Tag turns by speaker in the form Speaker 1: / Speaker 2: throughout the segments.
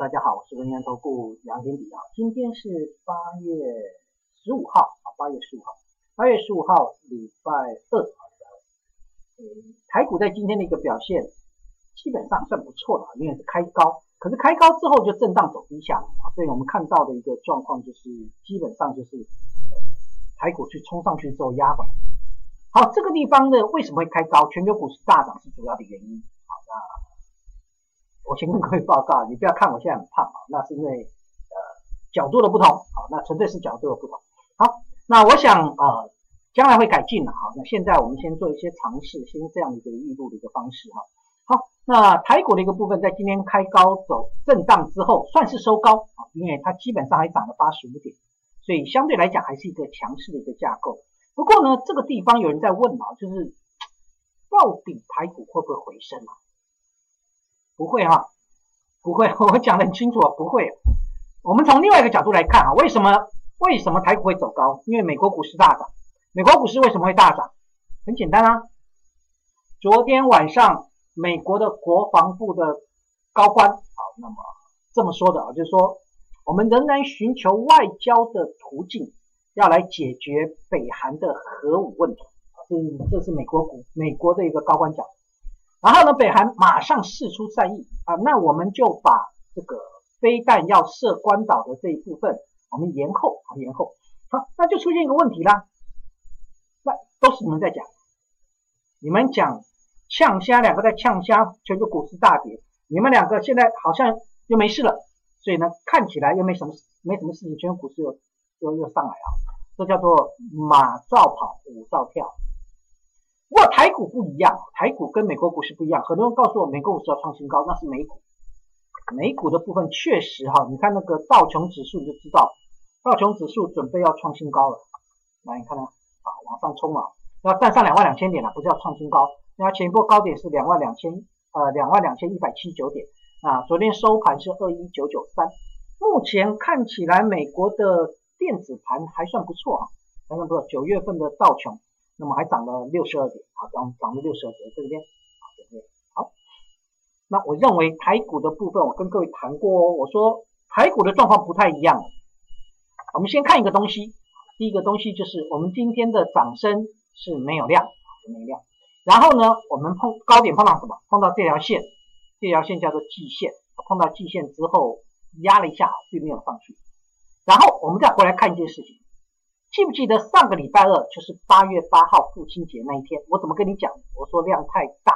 Speaker 1: 大家好，我是文言投顾杨天比啊。今天是八月十五号啊，八月十五号，八月十五号礼拜二啊。嗯，台股在今天的一个表现基本上算不错的，因为是开高，可是开高之后就震荡走低下来啊，所以我们看到的一个状况就是基本上就是台股去冲上去之后压回。好，这个地方呢为什么会开高？全球股市大涨是主要的原因。我先跟各位报告，你不要看我现在很胖啊，那是因为呃角度的不同，好，那纯粹是角度的不同。好，那我想呃将来会改进的，好，那现在我们先做一些尝试，先这样一个预录的一个方式哈。好，那台股的一个部分在今天开高走震荡之后，算是收高啊，因为它基本上还涨了八十五点，所以相对来讲还是一个强势的一个架构。不过呢，这个地方有人在问啊，就是 到底台股会不会回升啊？不会哈，不会，我讲的很清楚，不会。我们从另外一个角度来看啊，为什么为什么台股会走高？因为美国股市大涨。美国股市为什么会大涨？很简单啊，昨天晚上美国的国防部的高官啊，那么这么说的啊，就是说我们仍然寻求外交的途径，要来解决北韩的核武问题。这这是美国股美国的一个高官讲。然后呢，北韩马上试出善意啊，那我们就把这个飞弹要射关岛的这一部分，我们延后啊，延后。好，那就出现一个问题啦，那都是你们在讲，你们讲呛虾两个在呛虾，全球股市大跌，你们两个现在好像又没事了，所以呢，看起来又没什么没什么事情，全球股市又又又上来啊，这叫做马照跑，舞照跳。不过台股不一样，台股跟美国股市不一样。很多人告诉我，美国股市要创新高，那是美股。美股的部分确实哈，你看那个道琼指数就知道，道琼指数准备要创新高了。来，你看呢？啊，往上冲了，要站上两万两千点了，不是要创新高。那前一波高点是两万两千，呃，两万两千一百七十九点啊。昨天收盘是二一九九三。目前看起来美国的电子盘还算不错啊，还算不错。九月份的道琼。那么还涨了六十二点，啊，涨涨了六十二点，这边，啊，这边，好。那我认为台股的部分，我跟各位谈过哦，我说台股的状况不太一样。我们先看一个东西，第一个东西就是我们今天的涨升是没有量，没量。然后呢，我们碰高点碰到什么？碰到这条线，这条线叫做季线，碰到季线之后压了一下，并没有上去。然后我们再回来看一件事情。记不记得上个礼拜二就是八月八号父亲节那一天，我怎么跟你讲？我说量太大，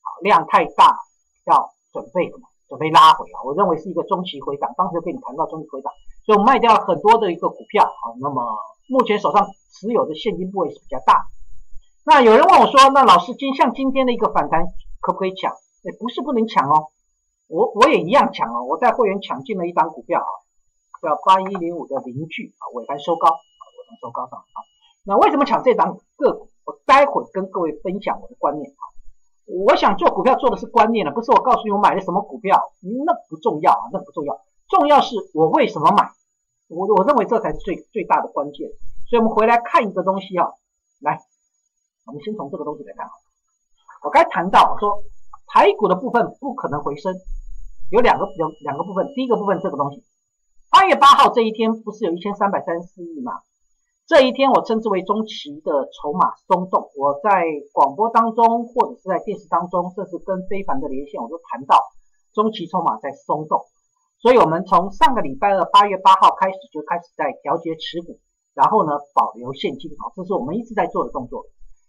Speaker 1: 好量太大，要准备什么？准备拉回啊！我认为是一个中期回档，当时跟你谈到中期回档，所以我卖掉很多的一个股票啊。那么目前手上持有的现金部位是比较大。那有人问我说，那老师今像今天的一个反弹可不可以抢？哎，不是不能抢哦，我我也一样抢哦。我在会员抢进了一张股票啊，叫八一零五的邻居啊，尾盘收高。收高上啊，那为什么抢这张个股？我待会跟各位分享我的观念啊。我想做股票做的是观念了，不是我告诉你我买的什么股票，那不重要啊，那不重要，重要是我为什么买。我我认为这才是最最大的关键。所以，我们回来看一个东西啊，来，我们先从这个东西来看啊。我刚谈到说，台股的部分不可能回升，有两个有两个部分，第一个部分这个东西，八月八号这一天不是有一千三百三十四亿吗？这一天我称之为中期的筹码松动。我在广播当中，或者是在电视当中，甚至跟非凡的连线，我都谈到中期筹码在松动。所以，我们从上个礼拜二八月八号开始就开始在调节持股，然后呢保留现金啊，这是我们一直在做的动作。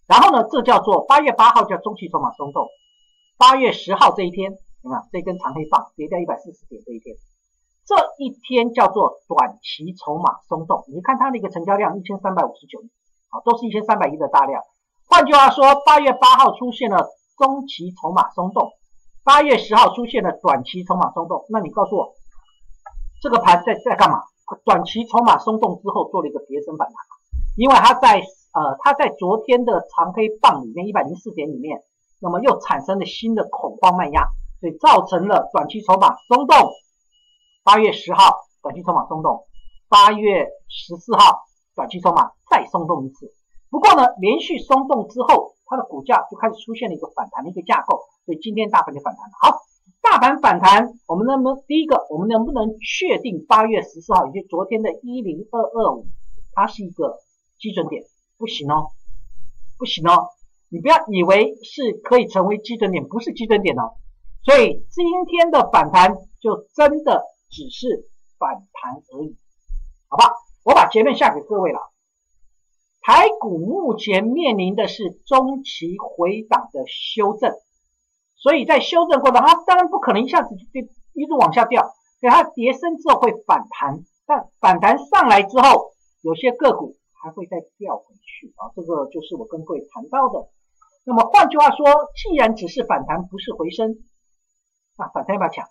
Speaker 1: 然后呢，这叫做八月八号叫中期筹码松动。八月十号这一天，有没有这根长黑棒跌掉一百四十点这一天？这一天叫做短期筹码松动，你看它的一个成交量一千三百五十九亿，啊，都是一千三百亿的大量。换句话说，八月八号出现了中期筹码松动，八月十号出现了短期筹码松动。那你告诉我，这个盘在在干嘛？短期筹码松动之后做了一个跌升反弹，因为它在呃它在昨天的长黑棒里面一百零四点里面，那么又产生了新的恐慌卖压，所以造成了短期筹码松动。八月十号，短期筹码松动；八月十四号，短期筹码再松动一次。不过呢，连续松动之后，它的股价就开始出现了一个反弹的一个架构，所以今天大盘就反弹了。好，大盘反弹，我们能不能第一个，我们能不能确定八月十四号，也就昨天的一零二二五，它是一个基准点？不行哦，不行哦，你不要以为是可以成为基准点，不是基准点哦。所以今天的反弹就真的只是反弹而已，好吧？我把结论下给各位了。台股目前面临的是中期回档的修正，所以在修正过程，它当然不可能一下子就跌，一直往下掉，所以它跌升之后会反弹，但反弹上来之后，有些个股还会再掉回去啊，这个就是我跟各位谈到的。那么换句话说，既然只是反弹，不是回升，那反弹要不要抢？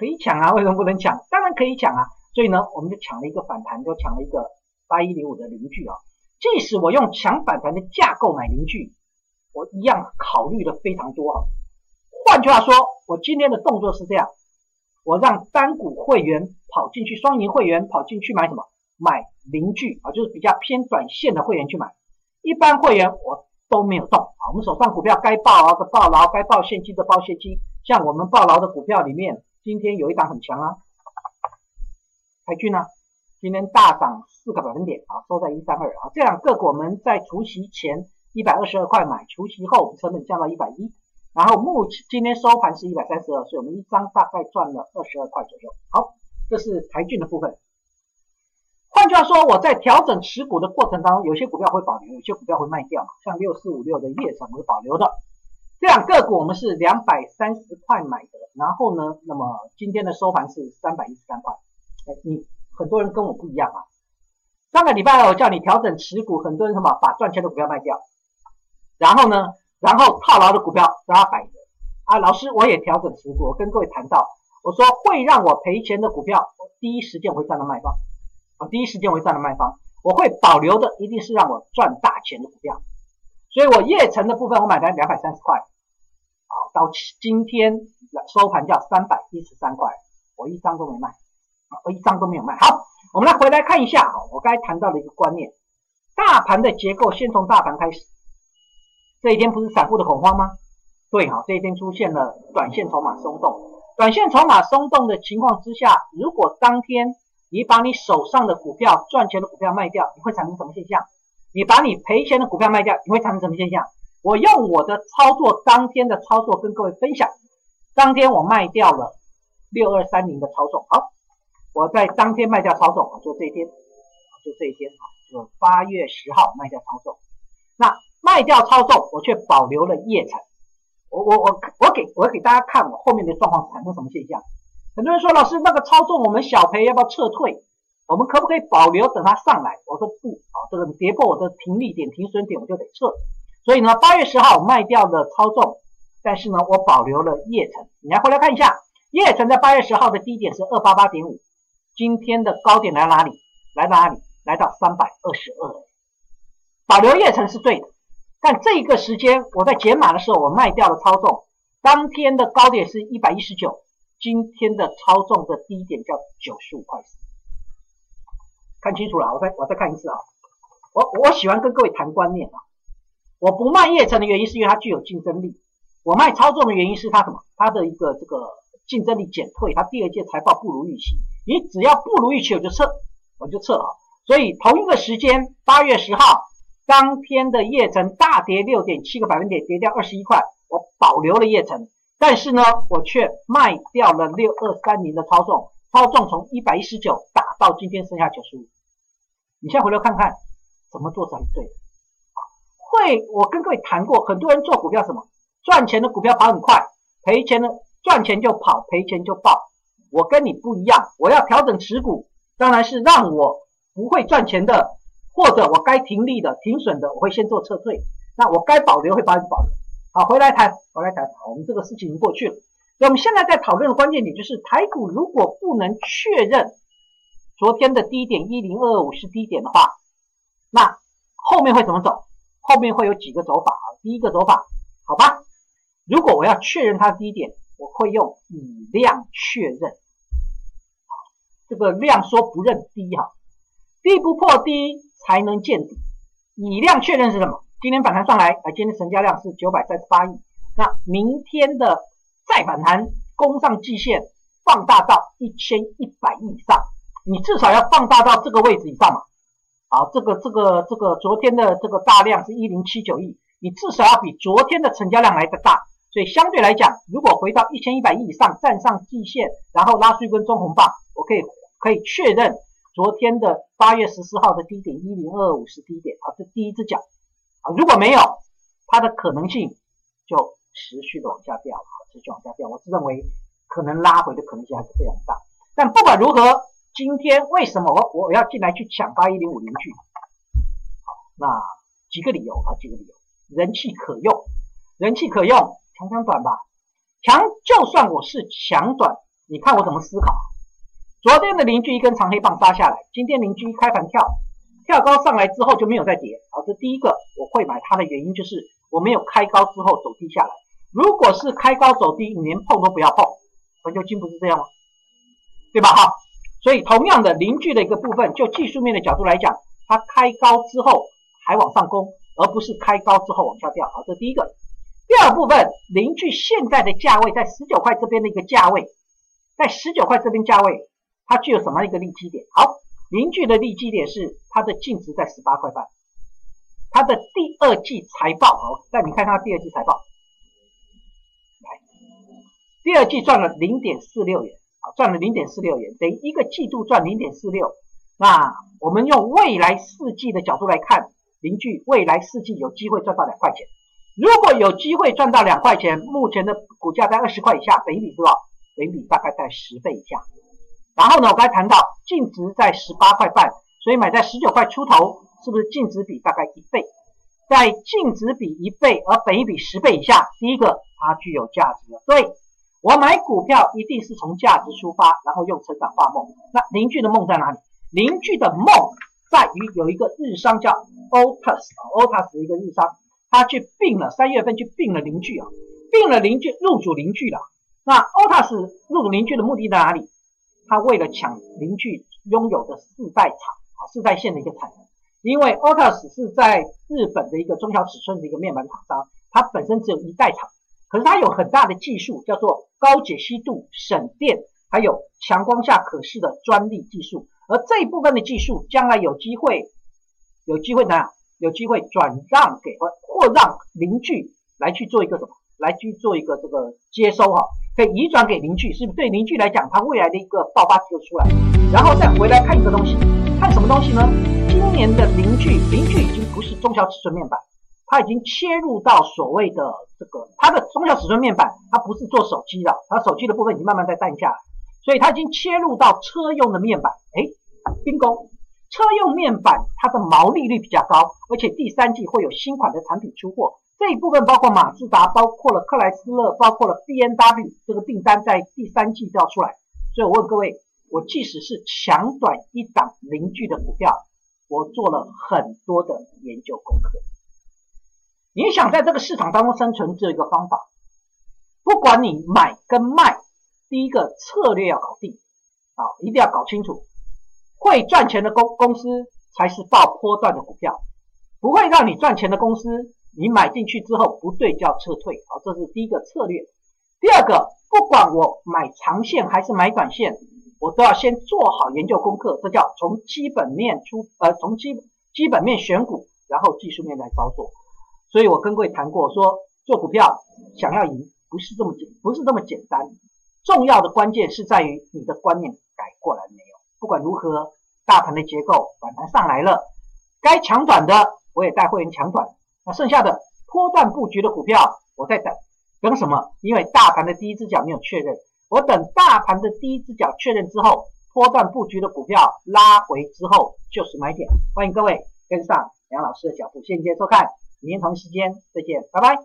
Speaker 1: 可以抢啊，为什么不能抢？当然可以抢啊，所以呢，我们就抢了一个反弹，就抢了一个八一零五的邻居啊。即使我用抢反弹的架构买邻居，我一样考虑的非常多啊。换句话说，我今天的动作是这样：我让单股会员跑进去，双赢会员跑进去买什么？买邻居啊，就是比较偏短线的会员去买。一般会员我都没有动啊。我们手上股票该报劳的报劳，该报现金的报现金。像我们报劳的股票里面，今天有一档很强啊，海军呢？今天大涨四个百分点啊，收在一三二啊。这两个股我们在除夕前一百二十二块买，除夕后成本降到一百一，然后目前今天收盘是一百三十二，所以我们一张大概赚了二十二块左右。好，这是台骏的部分。换句话说，我在调整持股的过程当中，有些股票会保留，有些股票会卖掉嘛。像六四五六的业成是保留的。这两个股我们是两百三十块买的，然后呢，那么今天的收盘是三百一十三块。哎，你。很多人跟我不一样啊！上个礼拜我叫你调整持股，很多人什么把赚钱的股票卖掉，然后呢，然后套牢的股票让它摆着啊。老师，我也调整持股，我跟各位谈到，我说会让我赔钱的股票，我第一时间会站到卖方，我，第一时间会站到卖方，我会保留的一定是让我赚大钱的股票。所以我夜城的部分我买了两百三十块，啊，到今天收盘价三百一十三块，我一张都没卖。我一张都没有卖。好，我们来回来看一下，我刚才谈到的一个观念，大盘的结构，先从大盘开始。这一天不是散户的恐慌吗？对哈，这一天出现了短线筹码松动。短线筹码松动的情况之下，如果当天你把你手上的股票赚钱的股票卖掉，你会产生什么现象？你把你赔钱的股票卖掉，你会产生什么现象？我用我的操作，当天的操作跟各位分享。当天我卖掉了六二三零的操作，好。我在当天卖掉操作啊，就这一天，就这一天啊，就八月十号卖掉操作。那卖掉操作，我却保留了叶成。我我我我给我给大家看我后面的状况产生什么现象。很多人说老师那个操作我们小赔要不要撤退？我们可不可以保留等它上来？我说不啊，这个跌破我的停利点、停损点我就得撤。所以呢，八月十号卖掉了超重，但是呢，我保留了叶城。你来回来看一下，叶城在八月十号的低点是二八八点五。今天的高点来哪里？来哪里？来到三百二十二。保留叶城是对的，但这个时间我在减码的时候，我卖掉了超重。当天的高点是一百一十九，今天的超重的低点叫九十五块四。看清楚了，我再我再看一次啊。我我喜欢跟各位谈观念啊。我不卖叶城的原因是因为它具有竞争力。我卖超重的原因是它什么？它的一个这个竞争力减退，它第二届财报不如预期。你只要不如预期，我就撤，我就撤啊！所以同一个时间，八月十号当天的夜城大跌六点七个百分点，跌掉二十一块，我保留了叶城，但是呢，我却卖掉了六二三零的操纵，操纵从一百一十九打到今天剩下九十五。你现在回头看看，怎么做才对？会，我跟各位谈过，很多人做股票什么赚钱的股票跑很快，赔钱的赚钱就跑，赔钱就爆。我跟你不一样，我要调整持股，当然是让我不会赚钱的，或者我该停利的、停损的，我会先做撤退。那我该保留会帮你保留。好，回来谈，回来谈。我们这个事情已经过去了。那我们现在在讨论的关键点就是，台股如果不能确认昨天的低点一零二五是低点的话，那后面会怎么走？后面会有几个走法啊？第一个走法，好吧，如果我要确认它低点。我会用以量确认，这个量说不认低哈，低不破低才能见底。以量确认是什么？今天反弹上来，啊，今天成交量是九百三十八亿，那明天的再反弹，攻上季线，放大到一千一百亿以上，你至少要放大到这个位置以上嘛。好，这个这个这个昨天的这个大量是一零七九亿，你至少要比昨天的成交量来的大，所以相对来讲，如果回到一千一百亿以上，站上季线，然后拉出一根中红棒，我可以可以确认昨天的八月十四号的低点一零二五是低点啊，这第一只脚啊，如果没有，它的可能性就持续的往下掉，持续往下掉，我是认为可能拉回的可能性还是非常大。但不管如何，今天为什么我我要进来去抢八一零五零去？好，那几个理由啊，几个理由，人气可用，人气可用，强强短吧，强就算我是强短，你看我怎么思考？昨天的邻居一根长黑棒杀下来，今天邻居一开盘跳，跳高上来之后就没有再跌，好，这第一个我会买它的原因就是我没有开高之后走低下来。如果是开高走低，你连碰都不要碰，环球金不是这样吗？对吧？哈，所以同样的邻居的一个部分，就技术面的角度来讲，它开高之后还往上攻，而不是开高之后往下掉。好，这第一个。第二部分，邻居现在的价位在十九块这边的一个价位，在十九块这边价位，它具有什么一个利基点？好，邻居的利基点是它的净值在十八块半，它的第二季财报好，带你看它第二季财报。第二季赚了零点四六元，赚了零点四六元，等于一个季度赚零点四六。那我们用未来四季的角度来看，邻居未来四季有机会赚到两块钱。如果有机会赚到两块钱，目前的股价在二十块以下，北比多少？北比大概在十倍以下。然后呢，我刚才谈到净值在十八块半，所以买在十九块出头，是不是净值比大概一倍？在净值比一倍而北比十倍以下，第一个它具有价值了，对。我买股票一定是从价值出发，然后用成长画梦。那邻居的梦在哪里？邻居的梦在于有一个日商叫 Otus，Otus 一个日商，他去并了三月份去并了邻居啊，并了邻居入主邻居了。那 Otus 入主邻居的目的在哪里？他为了抢邻居拥有的四代厂啊，四代线的一个产能。因为 Otus 是在日本的一个中小尺寸的一个面板厂商，它本身只有一代厂。可是它有很大的技术，叫做高解析度、省电，还有强光下可视的专利技术。而这一部分的技术，将来有机会，有机会呢，有机会转让给或或让邻居来去做一个什么，来去做一个这个接收哈，可以移转给邻居，是不是对邻居来讲，它未来的一个爆发就出来？然后再回来看一个东西，看什么东西呢？今年的邻居，邻居已经不是中小尺寸面板。它已经切入到所谓的这个，它的中小尺寸面板，它不是做手机的，它手机的部分已经慢慢在淡下，所以它已经切入到车用的面板。哎，兵工，车用面板它的毛利率比较高，而且第三季会有新款的产品出货，这一部分包括马自达，包括了克莱斯勒，包括了 B N W 这个订单在第三季就要出来。所以我问各位，我即使是强短一档零距的股票，我做了很多的研究功课。你想在这个市场当中生存，只有一个方法，不管你买跟卖，第一个策略要搞定啊，一定要搞清楚，会赚钱的公公司才是爆波段的股票，不会让你赚钱的公司，你买进去之后不对就要撤退啊，这是第一个策略。第二个，不管我买长线还是买短线，我都要先做好研究功课，这叫从基本面出，呃，从基基本面选股，然后技术面来操作。所以我跟各位谈过，说做股票想要赢不是这么简，不是这么简单。重要的关键是在于你的观念改过来没有。不管如何，大盘的结构反弹上来了，该抢短的我也带会员抢短。那剩下的波段布局的股票，我在等，等什么？因为大盘的第一只脚没有确认，我等大盘的第一只脚确认之后，波段布局的股票拉回之后就是买点。欢迎各位跟上梁老师的脚步，谢谢收看。明天同时间再见，拜拜。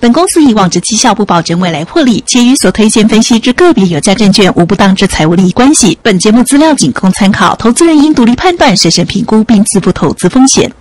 Speaker 2: 本公司以往之绩效不保证未来获利，且与所推荐分析之个别有价证券无不当之财务利益关系。本节目资料仅供参考，投资人应独立判断、审慎评估并自负投资风险。